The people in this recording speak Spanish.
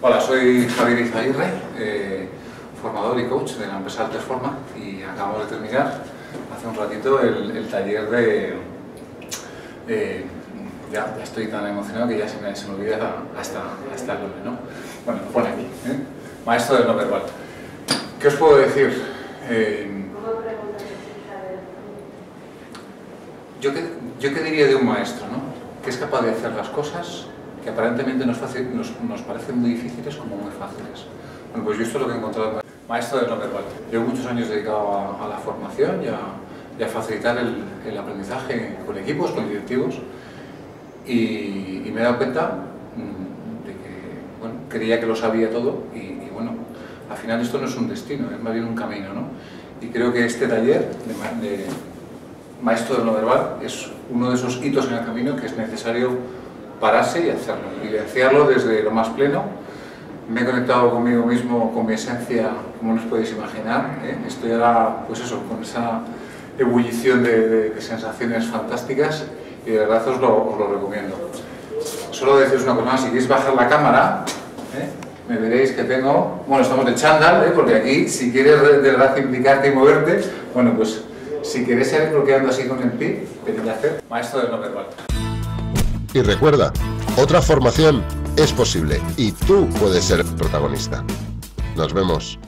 Hola, soy Javier Izaguirre, eh, formador y coach de la empresa Alterforma y acabamos de terminar hace un ratito el, taller de... Eh, ya, estoy tan emocionado que ya se me, se me olvida hasta, hasta el nombre, ¿no? Bueno, pone aquí, ¿eh? maestro del no verbal. ¿Qué os puedo decir? yo, qué, yo qué diría de un maestro, ¿no? Que es capaz de hacer las cosas que aparentemente nos, nos, parecen muy difíciles como muy fáciles. Bueno, pues yo esto es lo que he encontrado maestro de no verbal. Llevo muchos años dedicado a, la formación y a, facilitar el, aprendizaje con equipos, con directivos y, me he dado cuenta mm, de que bueno, creía que lo sabía todo y, bueno, al final esto no es un destino, es más bien un camino, ¿no? Y creo que este taller de, de maestro del no verbal es uno de esos hitos en el camino que es necesario pararse y hacerlo, vivenciarlo desde lo más pleno. Me he conectado conmigo mismo, con mi esencia, como os podéis imaginar. ¿eh? Estoy ahora, pues eso, con esa ebullición de, sensaciones fantásticas y de verdad os lo, lo recomiendo. Solo deciros una cosa más, si queréis bajar la cámara, ¿eh? me veréis que tengo, bueno, estamos de chándal, ¿eh? porque aquí, si quieres de verdad implicarte y moverte, bueno, pues si queréis ir bloqueando así con el pi, tenéis que hacer maestro del no verbal. Y recuerda, otra formación es posible y tú puedes ser protagonista. Nos vemos.